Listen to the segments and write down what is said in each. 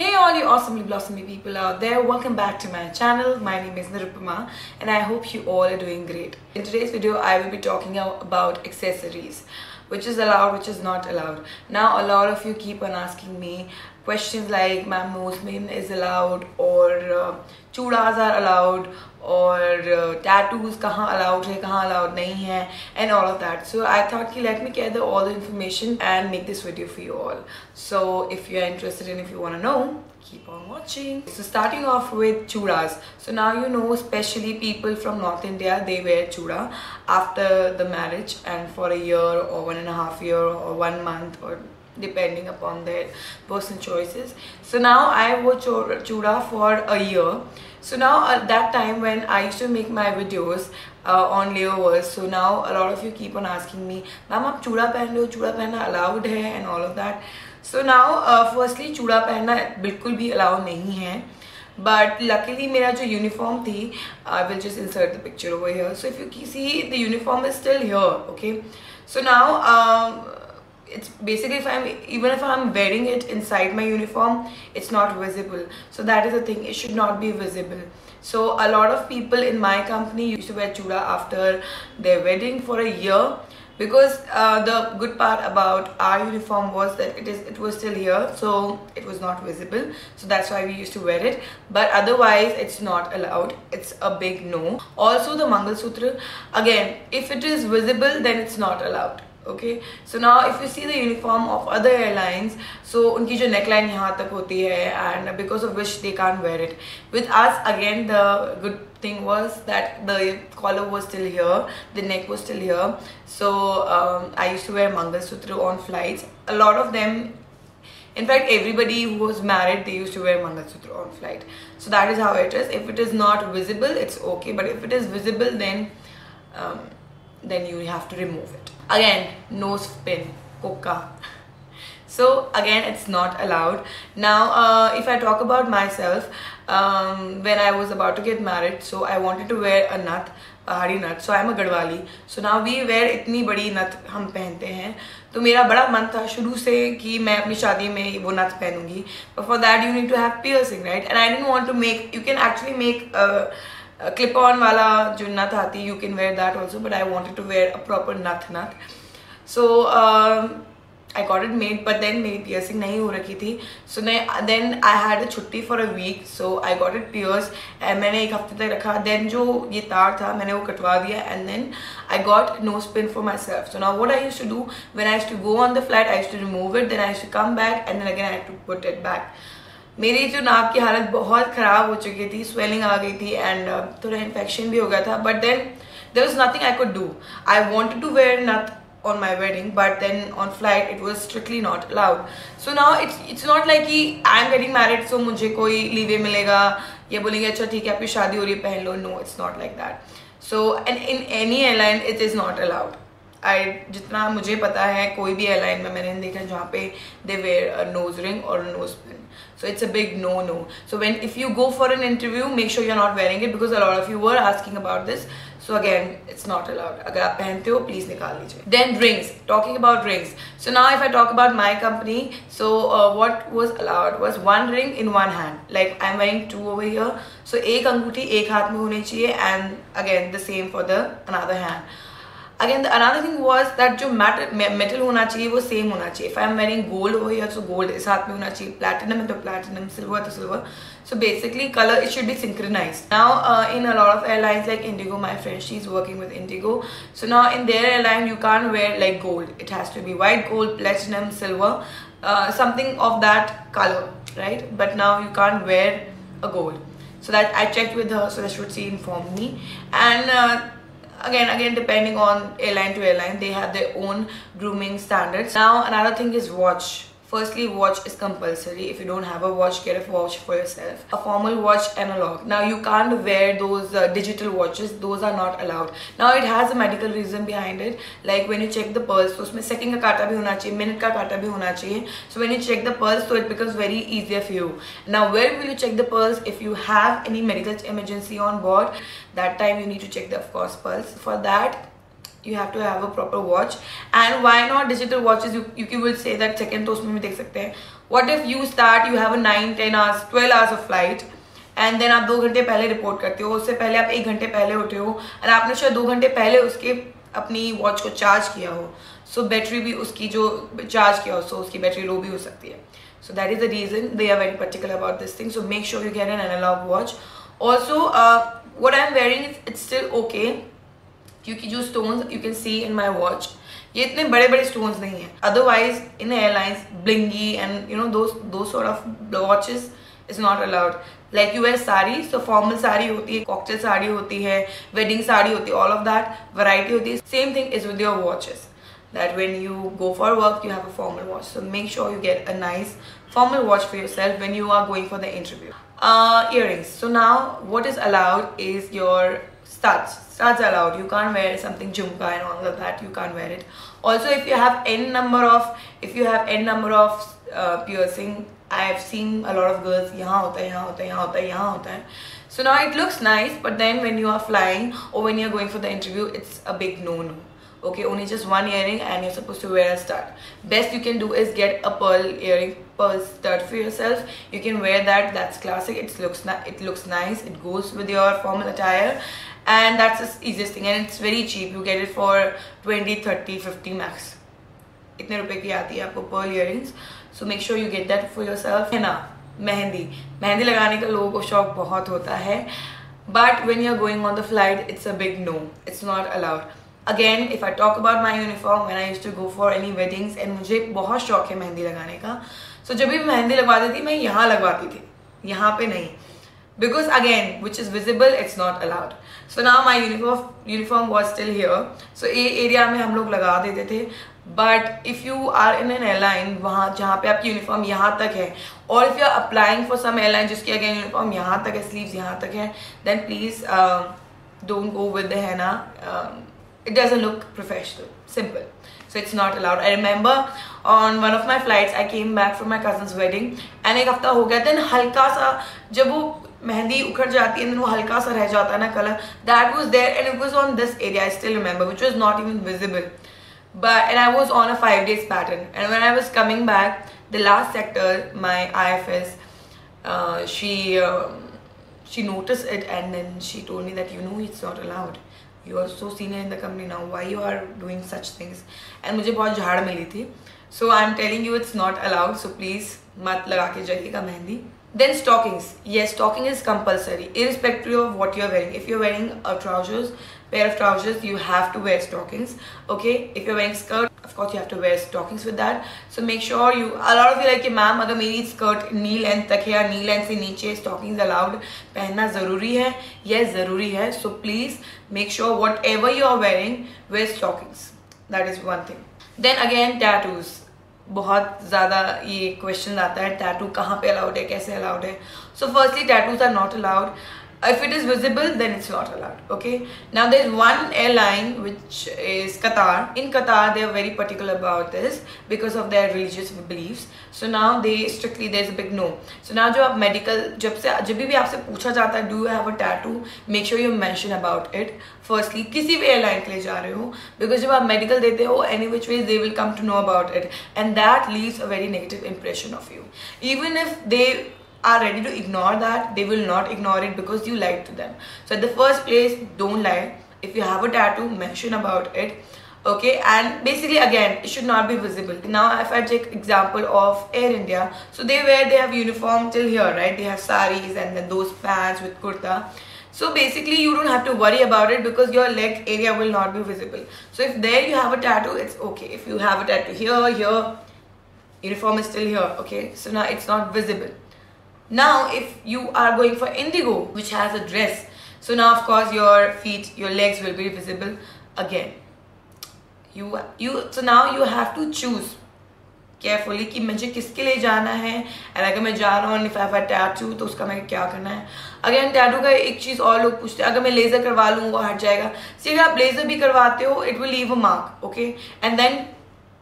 Hey all you awesomely blossomy people out there, welcome back to my channel. My name is Nirupama and I hope you all are doing great. In today's video, I will be talking about accessories, which is allowed, which is not allowed. Now a lot of you keep on asking me questions like ma'am nosmin is allowed or uh, chudas are allowed tattoos uh, कहाँ allowed है कहाँ allowed नहीं है and all of that so I thought कि let me get the all the information and make this video for you all so if you are interested in if you want know keep on watching so starting off with chudas so now you know especially people from north india they wear chuda after the marriage and for a year or one and a half year or one month or depending upon their personal choices so now i wore chuda for a year so now at that time when I used to make my videos uh, on layovers so now a lot of you keep on asking me ma'am आप चूड़ा पहन लो चूड़ा पहनना allowed है and all of that so now uh, firstly चूड़ा पहनना बिल्कुल भी allowed नहीं है but luckily मेरा जो uniform थी I will just insert the picture over here so if you see the uniform is still here so now um, it's basically if i'm even if i'm wearing it inside my uniform it's not visible. So that is the thing it should not be visible. So a lot of people in my company used to wear chuda after their wedding for a year because uh, the good part about our uniform was that it is it was still here so it was not visible. So that's why we used to wear it. But otherwise it's not allowed. It's a big no. Also the mangal sutra again if it is visible then it's not allowed okay so now if you see the uniform of other airlines so unki jo neckline yahan tak hoti hai and because of which they can't wear it with us again the good thing was that the collar was still here the neck was still here so um, i used to wear mangal sutra on flights a lot of them in fact everybody who was married they used to wear mangal sutra on flight so that is how it is if it is not visible it's okay but if it is visible then um, then you have to remove it again nose pin coca so again it's not allowed now uh, if i talk about myself um, when i was about to get married so i wanted to wear a nut Pahadi nath so I am a Garhwali so now we wear इतनी बड़ी नथ हम पहनते हैं तो मेरा बड़ा मन था शुरू से कि मैं अपनी शादी में वो नथ पहनूँगी but for that you need to have piercing right and I don't want to make you can actually make clip on वाला जो नथ आती you can wear that also but I wanted to wear a proper nath nath so I got it made but then मेरी piercing नहीं हो रखी थी. सो मैं then I had a chhutti for a week so I got it pierce and मैंने एक हफ़्ते तक रखा. देन जो ये तार था, मैंने वो कटवा दिया and then I got no spin for my self so ना what I use to do when I to go on the flat I to remove it then I to come back and then again I to put it back मेरी जो नाक की हालत बहुत ख़राब हो चुकी थी स्वेलिंग आ गई थी एंड uh, थोड़ा इन्फेक्शन भी हो गया था but then there was nothing I could do I wanted to wear nath on my wedding but then on flight it was strictly not allowed so now it's it's not like कि I'm getting married so मुझे कोई leeway मिलेगा ये बोलेंगे अच्छा ठीक है आपकी शादी हो रही है पहन लो no it's not like that so and in any airline it is not allowed आई जितना मुझे पता है, कोई भी एयरलाइन में मैंने देखा जहाँ पे दे वेयर नोज़ रिंग और nose pin so it's a big no no so when if you go for an interview make sure you are not wearing it because of you were asking about this so again it's not allowed अगर आप पहनते हो please निकाल लीजिए. Then drinks talking about rings so ना if I talk about my company so what was allowed was one ring in one hand like I am wearing two over here so एक अंगूठी एक हाथ में होनी चाहिए and again the same for the another hand again another thing was that जो metal होना चाहिए वो सेम होना चाहिए if I am wearing gold हो या तो गोल्ड इस हाथ में होना चाहिए प्लेटिनम है तो प्लेटिनम सिल्वर तो silver so basically color it should be synchronized now uh, in a lot of airlines like indigo my friend she's working with indigo so now in their airline you can't wear like gold it has to be white gold platinum silver uh, something of that color right but now you can't wear a gold so that i checked with her so that she would see inform me and uh, again again depending on airline to airline they have their own grooming standards. Now another thing is watch Firstly, watch is compulsory. If you don't have a watch, get a watch for yourself. A formal watch analog. Now, you can't wear those uh, digital watches. Those are not allowed. Now, it has a medical reason behind it. Like when you check the pulse, so usme second ka kaata bhi hona chahiye, minute ka kaata bhi hona chahiye. So when you check the pulse, so it becomes very easier for you. Now, where will you check the pulse? If you have any medical emergency on board, that time you need to check the, of course, pulse. For that, you have to have a proper watch. And why not digital watches? You you will say that second to उसमें भी देख सकते हैं what if you start you have a nine ten hours twelve hours of flight and then आप दो घंटे पहले report करते हो, उससे पहले आप एक घंटे पहले उठे हो एंड आपने शायद दो घंटे पहले उसके अपनी वॉच को चार्ज किया हो सो बैटरी भी उसकी जो चार्ज किया हो सो उसकी बैटरी लो भी हो सकती है. So that is the reason they are very particular about this thing so make sure you can an analogue watch also what I am wearing it's still okay क्योंकि जो stone you can see in my watch ये इतने बड़े बड़े stone नहीं है। Otherwise in airlines blingy and you know touches is not allowed like you wear sari so formal sari होती है कॉकटेल साड़ी होती है वेडिंग साड़ी होती है ऑल ऑफ़ दैट वराइटी होती है। Same thing is with your watches that when you go for work you have a formal watch so make sure you get a nice formal watch for your self when you are going for the interview ear rings so now what is allowed is your studs studs allowed. You can't wear something jhumka and all of that. You can't wear it. Also if you have n number of if you have n number of uh, piercing i have seen a lot of girls so now it looks nice but then when you are flying or when you're going for the interview it's a big no no okay only just one earring and you're supposed to wear a stud. Best you can do is get a pearl earring pearl stud for yourself. You can wear that. That's classic. It looks it looks nice. It goes with your formal attire and that's the easiest thing. And it's very cheap. You get it for 20 30 50 max. इतने रुपए की आती है आपको pearl earrings so make sure you get that for your self है ना? मेहंदी. मेहंदी लगाने का लोगों को शौक बहुत होता है. But when you are going on the flight it's a big no it's not allowed again if I talk about my uniform when I use to go for any weddings and मुझे बहुत शौक है मेहंदी लगाने का. सो so, जब भी मेहंदी लगवाती थी मैं यहाँ लगवाती थी. यहाँ पे नहीं. Because again which is visible it's not allowed so now my uniform uniform was still here so ये एरिया में हम लोग लगा देते थे. But if you are in an airline वहाँ, जहाँ पे आपकी यूनिफॉर्म यहाँ तक है, और if you are applying for some airline जिसकी अगेन यूनिफॉर्म यहाँ तक है स्लीव्स यहाँ तक है then please don't go with है ना it doesn't look professional. Simple. So, it's not allowed. I remember on one of my flights, i came back from my cousin's wedding. And एक हफ़्ता हो गया, then हल्का सा, जब वो मेहंदी उखड़ जाती है हल्का सा रह जाता है ना colour that was there and was on this area I still remember which was not even visible but and I was on a five days pattern and when I was coming back the last sector my I F S she she notice it and then she told me that you know it's not allowed you are so senior in the company now why you are doing such things and मुझे बहुत झाड़ मिली थी. So I am telling you it's not allowed so please मत लगा के जाइएगा mehndi. Then stockings yes stocking is compulsory irrespective of what you're wearing if you're wearing a trousers pair of trousers you have to wear stockings okay if you're wearing skirt of course you have to wear stockings with that so make sure you a lot of you like ma'am agar meri skirt knee length tak hai ya knee length se niche stockings allowed pehna zaruri hai yes zaruri hai so please make sure whatever you are wearing wear stockings that is one thing then again tattoos बहुत ज़्यादा ये question आता है tattoo कहाँ पे allowed है, कैसे allowed है? So firstly tattoos are not allowed if it is visible then it's not allowed okay now there's one airline which is qatar in qatar they are very particular about this because of their religious beliefs so now they strictly there's a big no so now जो आप medical जब से जब भी आपसे पूछा जाता है do you have a tattoo make sure you mention about it firstly किसी भी airline के लिए जा रहे हो because जब आप medical देते हो any which ways they will come to know about it and that leaves a very negative impression of you even if they are ready to ignore that they will not ignore it because you lied to them. So at the first place don't lie. If you have a tattoo mention about it okay? And basically again it should not be visible. Now if i take example of air india so they wear they have uniform till here right? They have saris and then those pants with kurta. So basically you don't have to worry about it because your leg area will not be visible. So if there you have a tattoo it's okay. If you have a tattoo here here uniform is still here okay? So now it's not visible now, if you are going for indigo, which has a dress, so now of course your feet, your legs will be visible again. You, you, so now you have to choose carefully कि मुझे किसके लिए जाना है? And अगर मैं जा रहा हूँ इफ़ आई टैटू तो उसका मैं क्या करना है? अगेन टैटू का एक चीज़ और लोग पूछते हैं अगर मैं लेज़र करवा लूँ वो हट जाएगा। सी अगर आप लेज़र भी करवाते हो it will leave a mark okay and then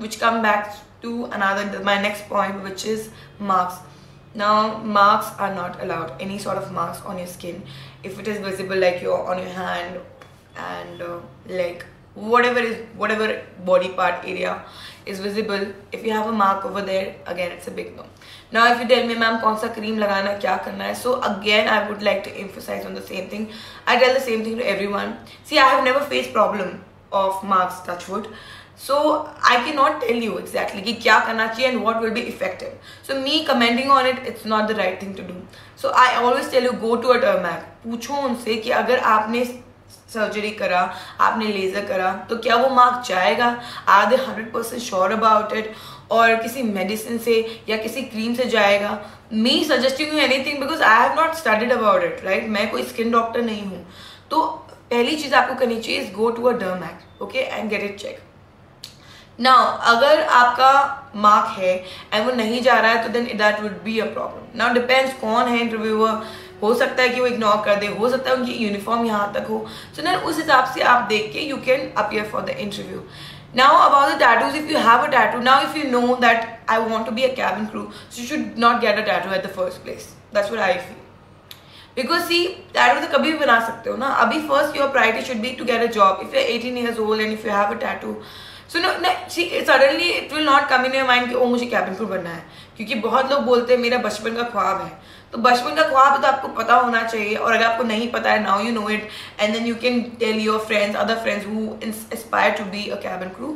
which come back to another my next point which is marks now marks are not allowed any sort of marks on your skin. If it is visible like you're on your hand and uh, whatever is whatever body part area is visible if you have a mark over there again it's a big no. Now if you tell me ma'am kaun sa cream lagana kya karna hai? So again i would like to emphasize on the same thing. I tell the same thing to everyone. See i have never faced problem of marks touchwood wood so, i cannot tell you exactly ki kya karna chahiye and what will be effective. So, me commenting on it, it's not the right thing to do. So, i always tell you, go to a dermac. पूछो उनसे कि अगर आपने surgery करा, आपने laser करा तो क्या वो मार्क जाएगा? Are they hundred percent sure about it और किसी मेडिसिन से या किसी क्रीम से जाएगा? Me suggesting you anything because I have not studied about it right मैं कोई स्किन डॉक्टर नहीं हूँ। तो पहली चीज़ आपको करनी चाहिए is go to a derma okay and get it check now अगर आपका मार्क है एंड वो नहीं जा रहा है तो then that would be a problem now depends कौन है इंटरव्यूअर हो सकता है कि वो इग्नोर कर दे हो सकता है उनकी यूनिफॉर्म यहाँ तक हो. सो so, उस हिसाब से आप देख के you can appear for the interview now about the tattoos if you have a tattoo now if you know that I want to be a cabin crew so you should not get a tattoo at the first place that's would I feel because see tattoo तो कभी भी बना सकते हो ना. अभी first your priority should be to get a job if you eighteen years old and if you have a tattoo so no suddenly it will not come in your mind कि ओ मुझे cabin क्रू बनना है. क्योंकि बहुत लोग बोलते हैं, मेरा बचपन का ख्वाब है. तो बचपन का ख्वाब तो आपको पता होना चाहिए और अगर आपको नहीं पता है now you know it and then you can tell your friends other friends who inspire to be a cabin crew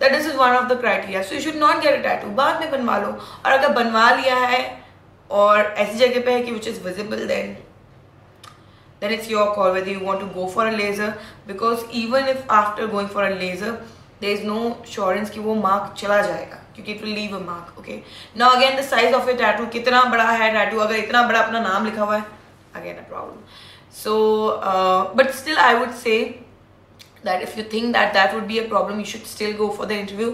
that is is one of the criteria so you should not get a tattoo बाद में बनवा लो। और अगर बनवा लिया है और ऐसी जगह पे है कि which is visible then then it's your call whether you want to go for a laser. Because even if after going for a laser there is no assurance कि वो मार्क चला जाएगा, क्योंकि it will leave a mark okay now again the size of a tattoo कितना बड़ा है tattoo अगर इतना बड़ा अपना नाम लिखा हुआ है again a problem so but still I would say that if you think that that would be a problem, you should still go for the interview.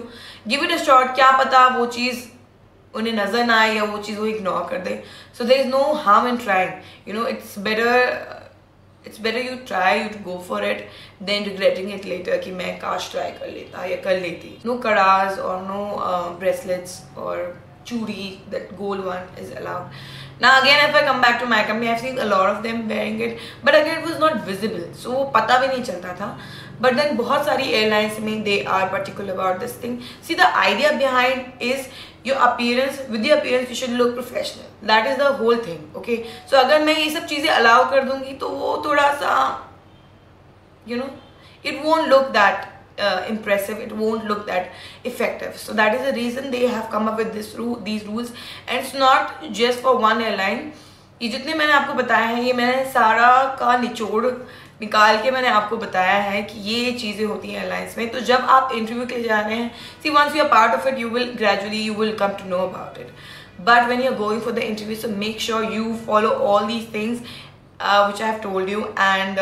Give it a shot, क्या पता वो चीज़ उन्हें नज़र ना आए या वो चीज़ वो इग्नोर कर दे. So there is no harm in trying you know it's better it's better you try you go for it than regretting it later कि मैं काश ट्राई कर लेता या कर लेती। नो कड़ाज और नो ब्रेसलेट्स और चूड़ी that gold one is allowed ना again I come back to my company, I've seen a lot of them wearing it, but again, it was not visible, so वो पता भी नहीं चलता था। But then बहुत सारी airlines में they are particular about this thing see the idea behind is your appearance with the appearance you should look professional that is the whole thing okay so अगर मैं ये सब चीज़ें allow कर दूँगी तो वो थोड़ा सा you know it won't look that uh, impressive it won't look that effective so that is the reason they have come up with this rule these rules and it's not just for one airline ये जितने मैंने आपको बताया है ये मैंने सारा का निचोड़ निकाल के मैंने आपको बताया है कि ये चीज़ें होती हैं एयरलाइंस में। तो जब आप इंटरव्यू के लिए जा रहे हैं see once you are part of it you will gradually you will come to know about it but when you are going for the interview so make sure you follow all these things which I have told you and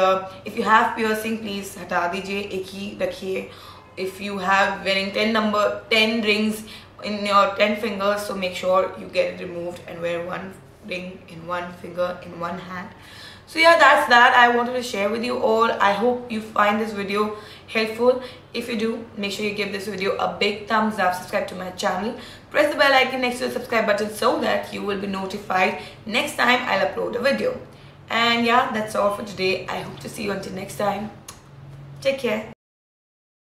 if you have piercing please हटा दीजिए, एक ही रखिए। If you have wearing ten number ten rings in your ten fingers so make sure you get remove and wear one ring in one finger in one hand so yeah that's that i wanted to share with you all. I hope you find this video helpful. If you do make sure you give this video a big thumbs up subscribe to my channel. Press the bell icon next to the subscribe button so that you will be notified next time i'll upload a video. And yeah that's all for today. I hope to see you until next time. Take care